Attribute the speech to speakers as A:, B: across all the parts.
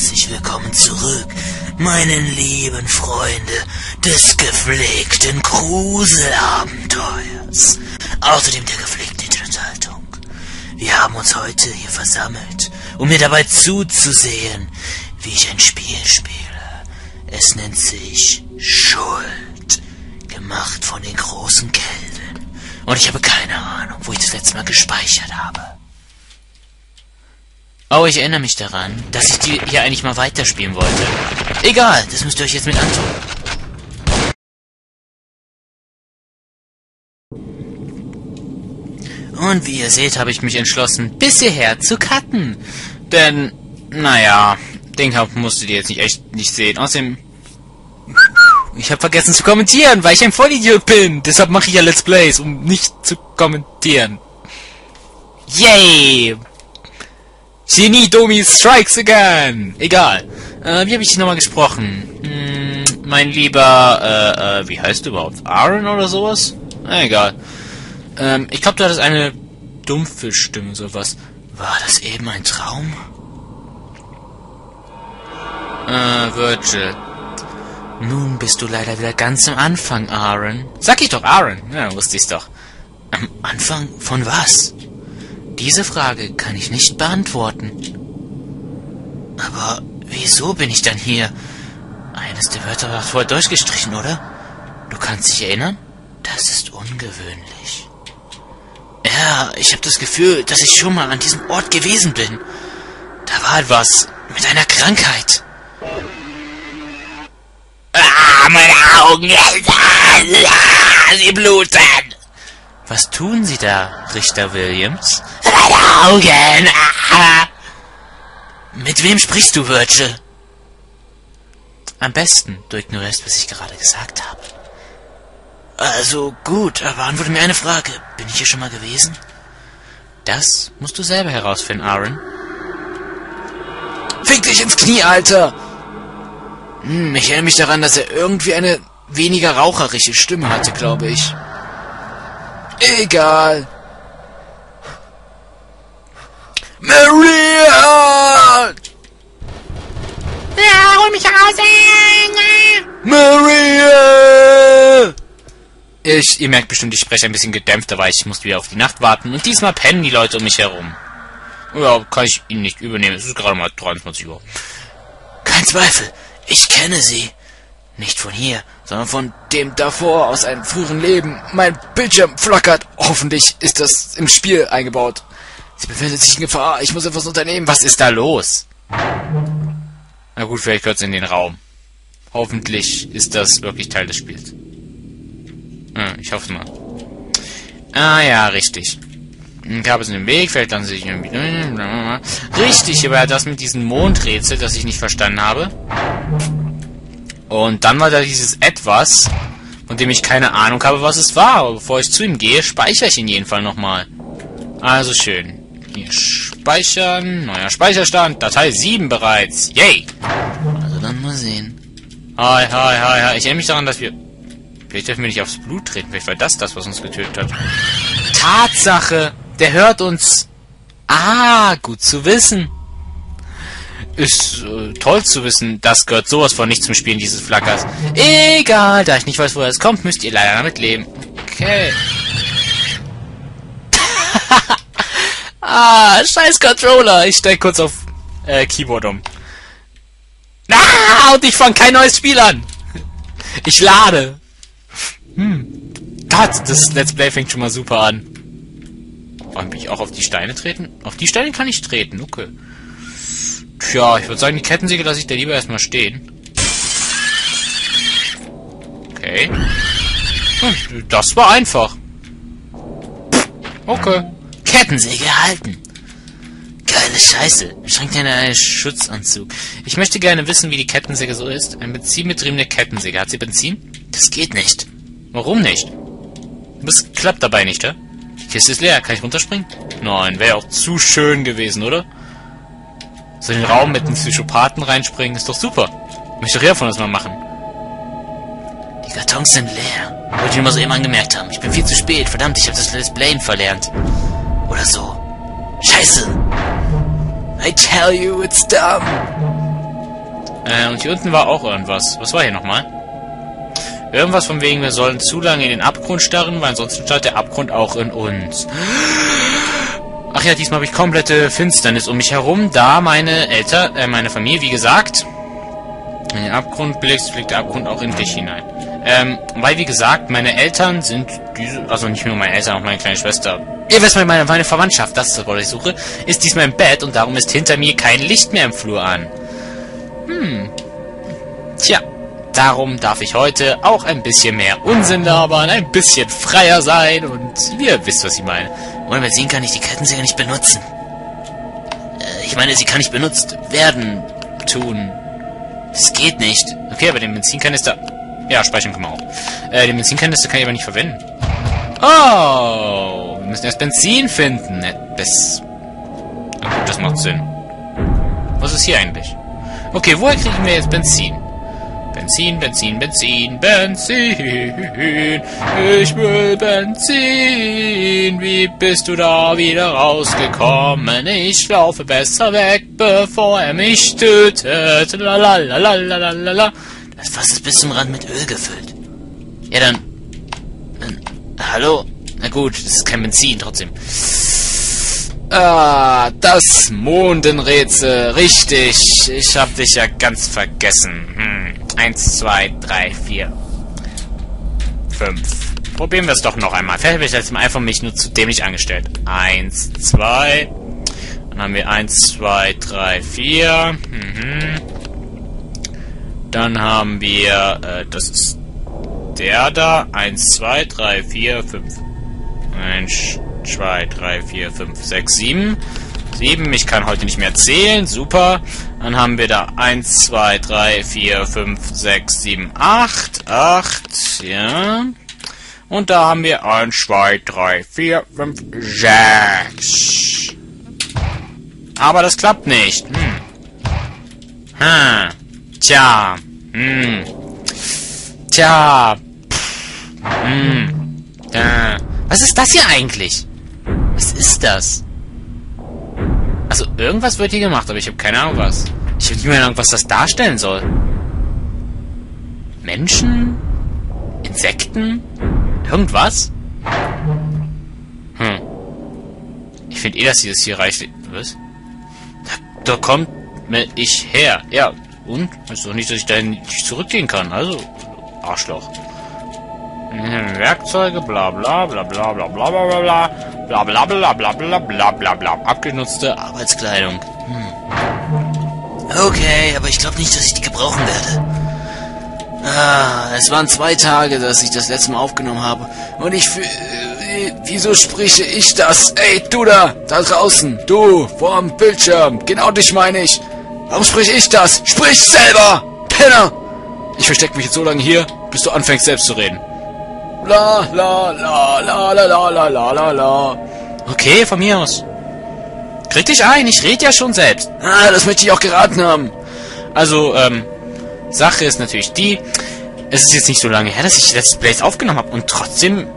A: herzlich willkommen zurück, meinen lieben Freunde des gepflegten Gruselabenteuers. Außerdem der gepflegten Unterhaltung. Wir haben uns heute hier versammelt, um mir dabei zuzusehen, wie ich ein Spiel spiele. Es nennt sich Schuld, gemacht von den großen Kelden. Und ich habe keine Ahnung, wo ich das letzte Mal gespeichert habe. Oh, ich erinnere mich daran, dass ich die hier eigentlich mal weiterspielen wollte. Egal, das müsst ihr euch jetzt mit antun. Und wie ihr seht, habe ich mich entschlossen, bis hierher zu cutten. Denn, naja, den Kampf musstet ihr jetzt nicht echt nicht sehen. Außerdem, ich habe vergessen zu kommentieren, weil ich ein Vollidiot bin. Deshalb mache ich ja Let's Plays, um nicht zu kommentieren. Yay! Genie Domi strikes again! Egal. Äh, wie habe ich dich nochmal gesprochen? Hm, mein lieber, äh, äh, wie heißt du überhaupt? Aaron oder sowas? Na, egal. Ähm, ich glaube, du hattest eine dumpfe Stimme, sowas. War das eben ein Traum? Äh, Virgil. Nun bist du leider wieder ganz am Anfang, Aaron. Sag ich doch, Aaron. Ja, wusste ich's doch. Am Anfang von was? Diese Frage kann ich nicht beantworten. Aber wieso bin ich dann hier? Eines der Wörter war vorher durchgestrichen, oder? Du kannst dich erinnern? Das ist ungewöhnlich. Ja, ich habe das Gefühl, dass ich schon mal an diesem Ort gewesen bin. Da war etwas mit einer Krankheit. Ah, meine Augen! Sie bluten! Was tun Sie da, Richter Williams? Meine Augen! Ah. Mit wem sprichst du, Virgil? Am besten, du ignorierst, was ich gerade gesagt habe. Also gut, aber antworte mir eine Frage. Bin ich hier schon mal gewesen? Das musst du selber herausfinden, Aaron. Fick dich ins Knie, Alter! Hm, ich erinnere mich daran, dass er irgendwie eine weniger raucherische Stimme hatte, glaube ich. Egal. Maria!
B: Ja, hol mich raus!
A: Maria! Ich, ihr merkt bestimmt, ich spreche ein bisschen gedämpfter, weil ich muss wieder auf die Nacht warten. Und diesmal pennen die Leute um mich herum. Ja, kann ich ihnen nicht übernehmen. Es ist gerade mal 23 Uhr. Kein Zweifel. Ich kenne sie. Nicht von hier, sondern von dem davor aus einem früheren Leben. Mein Bildschirm flackert. Hoffentlich ist das im Spiel eingebaut. Sie befindet sich in Gefahr. Ich muss etwas unternehmen. Was ist da los? Na gut, vielleicht gehört es in den Raum. Hoffentlich ist das wirklich Teil des Spiels. Ja, ich hoffe mal. Ah ja, richtig. Ich habe es in den Weg, fällt dann sich irgendwie... Richtig, aber das mit diesem Mondrätsel, das ich nicht verstanden habe. Und dann war da dieses Etwas, von dem ich keine Ahnung habe, was es war. Aber bevor ich zu ihm gehe, speichere ich ihn jeden Fall nochmal. Also schön. Hier speichern. Neuer Speicherstand. Datei 7 bereits. Yay! Also dann mal sehen. Hi, hi, hi, hi. Ich erinnere mich daran, dass wir... Vielleicht dürfen wir nicht aufs Blut treten. Vielleicht war das das, was uns getötet hat. Tatsache! Der hört uns. Ah, gut zu wissen. Ist äh, toll zu wissen. Das gehört sowas von nicht zum Spielen dieses Flackers. Egal, da ich nicht weiß, woher es kommt, müsst ihr leider damit leben. Okay. Ah, scheiß Controller. Ich steig kurz auf äh, Keyboard um. Ah, und ich fange kein neues Spiel an. Ich lade. Hm. Gott, das Let's Play fängt schon mal super an. Wollen ich auch auf die Steine treten? Auf die Steine kann ich treten, okay. Tja, ich würde sagen, die Kettensäge lasse ich da lieber erstmal stehen. Okay. Hm, das war einfach. Okay. Kettensäge erhalten. Geile Scheiße. Schränkt dir einen Schutzanzug. Ich möchte gerne wissen, wie die Kettensäge so ist. Ein benzinbetriebene Kettensäge. Hat sie Benzin? Das geht nicht. Warum nicht? Das klappt dabei nicht, ja? Die Kiste ist leer. Kann ich runterspringen? Nein, wäre auch zu schön gewesen, oder? So in den Raum mit einem Psychopathen reinspringen, ist doch super. Ich möchte doch eher von das mal machen. Die Kartons sind leer. Wollte ich nur mal so eben angemerkt haben. Ich bin viel zu spät. Verdammt, ich habe das Let's Playen verlernt. Oder so. Scheiße. I tell you, it's dumb. Äh, und hier unten war auch irgendwas. Was war hier nochmal? Irgendwas von wegen, wir sollen zu lange in den Abgrund starren, weil ansonsten starrt der Abgrund auch in uns. Ach ja, diesmal habe ich komplette Finsternis um mich herum, da meine Eltern, äh, meine Familie, wie gesagt, in den Abgrund blickst, blickt der Abgrund auch in dich hinein. Ähm, weil, wie gesagt, meine Eltern sind diese, also nicht nur meine Eltern, auch meine kleine Schwester. Ihr wisst meine, meine Verwandtschaft, das ist das Wort, ich suche, ist diesmal im Bett und darum ist hinter mir kein Licht mehr im Flur an. Hm. Tja, darum darf ich heute auch ein bisschen mehr Unsinn labern, ein bisschen freier sein und ihr wisst, was ich meine.
B: Ohne Benzin kann ich die Kettensäge nicht benutzen. Äh, ich meine, sie kann nicht benutzt werden, tun. Es geht nicht.
A: Okay, aber den Benzinkanister... Ja, speichern können wir auch. Äh, den Benzinkanister kann ich aber nicht verwenden. Oh, müssen erst Benzin finden. Das... Ach, das macht Sinn. Was ist hier eigentlich? Okay, woher kriegen wir jetzt Benzin? Benzin, Benzin, Benzin, Benzin. Ich will Benzin. Wie bist du da wieder rausgekommen? Ich laufe besser weg, bevor er mich tötet. Lalalala.
B: Das Fass ist bis zum Rand mit Öl gefüllt. Ja, dann... dann hallo?
A: Na gut, das ist kein Benzin, trotzdem. Ah, das Mondenrätsel. Richtig. Ich hab dich ja ganz vergessen. Hm. Eins, zwei, drei, vier, fünf. Probieren wir es doch noch einmal. Vielleicht habe ich jetzt einfach mich nur zu dämlich angestellt. Eins, zwei. Dann haben wir eins, zwei, drei, vier. Mhm. Dann haben wir, äh, das ist der da. Eins, zwei, drei, vier, fünf. Eins, zwei, drei, vier, fünf, sechs, sieben. Sieben, ich kann heute nicht mehr zählen, super. Dann haben wir da eins, zwei, drei, vier, fünf, sechs, sieben, acht, acht, ja. Und da haben wir eins, zwei, drei, vier, fünf, sechs. Aber das klappt nicht. Hm. Hm. Tja. Hm. Tja. Pff. Hm. Tja. Was ist das hier eigentlich? Was ist das? Also, irgendwas wird hier gemacht, aber ich habe keine Ahnung was. Ich habe nicht mehr Ahnung, was das darstellen soll. Menschen? Insekten? Irgendwas? Hm. Ich finde eh, dass sie das hier reicht. Was? Da, da kommt ich her. Ja, und? Ist doch nicht, dass ich da nicht zurückgehen kann. Also, Arschloch. Werkzeuge, bla bla bla bla bla bla bla bla bla bla bla bla bla bla bla bla abgenutzte Arbeitskleidung.
B: Hm. Okay, aber ich glaube nicht, dass ich die gebrauchen werde. Ah, es waren zwei Tage, dass ich das letzte Mal aufgenommen habe. Und ich fühle... Wieso spreche ich das? Ey, du da, da draußen, du, vorm Bildschirm, genau dich meine ich. Warum spreche ich das? Sprich selber, Penner!
A: Ich verstecke mich jetzt so lange hier, bis du anfängst selbst zu reden.
B: La la la la la la la la la la.
A: Okay, von mir aus. Krieg dich ein, ich rede ja schon selbst.
B: Ah, das möchte ich auch geraten haben.
A: Also, ähm, Sache ist natürlich die, es ist jetzt nicht so lange her, dass ich Let's Plays aufgenommen habe und trotzdem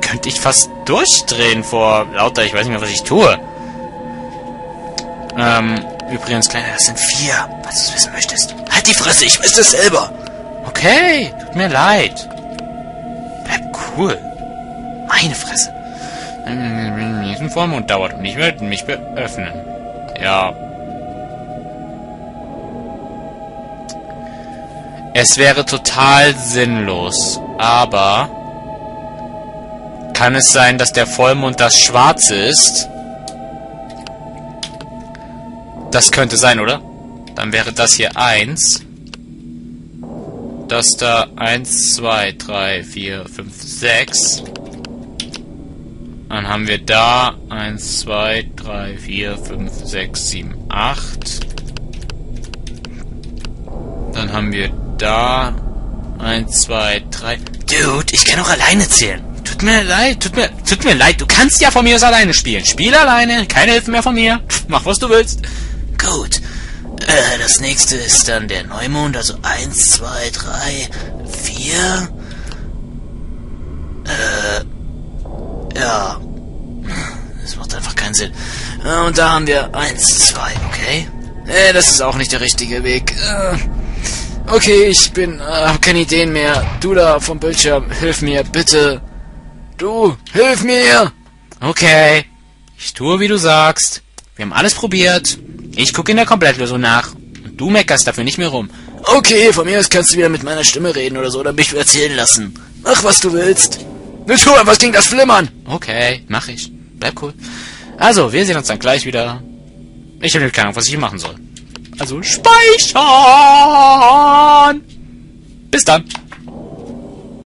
A: könnte ich fast durchdrehen vor lauter, ich weiß nicht mehr, was ich tue. Ähm, übrigens, Kleiner, das sind vier, falls du es wissen möchtest.
B: Halt die Fresse, ich weiß das selber.
A: Okay, tut mir leid. Cool. Meine Fresse. Diesen Vollmond dauert und ich werde mich beöffnen. Ja. Es wäre total sinnlos, aber kann es sein, dass der Vollmond das Schwarze ist? Das könnte sein, oder? Dann wäre das hier eins dass da 1, 2, 3, 4, 5, 6. Dann haben wir da 1, 2, 3, 4, 5, 6, 7, 8. Dann haben wir da 1, 2, 3.
B: Dude, ich kann auch alleine zählen.
A: Tut mir leid, tut mir, tut mir leid. Du kannst ja von mir aus alleine spielen. Spiel alleine, keine Hilfe mehr von mir. Mach, was du willst.
B: Gut. Äh, das nächste ist dann der Neumond, also eins, zwei, drei, vier. Äh, ja. Das macht einfach keinen Sinn. Äh, und da haben wir eins, zwei, okay. Äh, das ist auch nicht der richtige Weg. Äh, Okay, ich bin, äh, hab keine Ideen mehr. Du da vom Bildschirm, hilf mir, bitte. Du, hilf mir!
A: Okay. Ich tue, wie du sagst. Wir haben alles probiert. Ich gucke in der Komplettlösung nach. Und du meckerst dafür nicht mehr rum.
B: Okay, von mir aus kannst du wieder mit meiner Stimme reden oder so, oder mich erzählen lassen. Mach, was du willst. Nur tu was gegen das Flimmern.
A: Okay, mach ich. Bleib cool. Also, wir sehen uns dann gleich wieder. Ich habe keine Ahnung, was ich hier machen soll. Also speichern! Bis dann.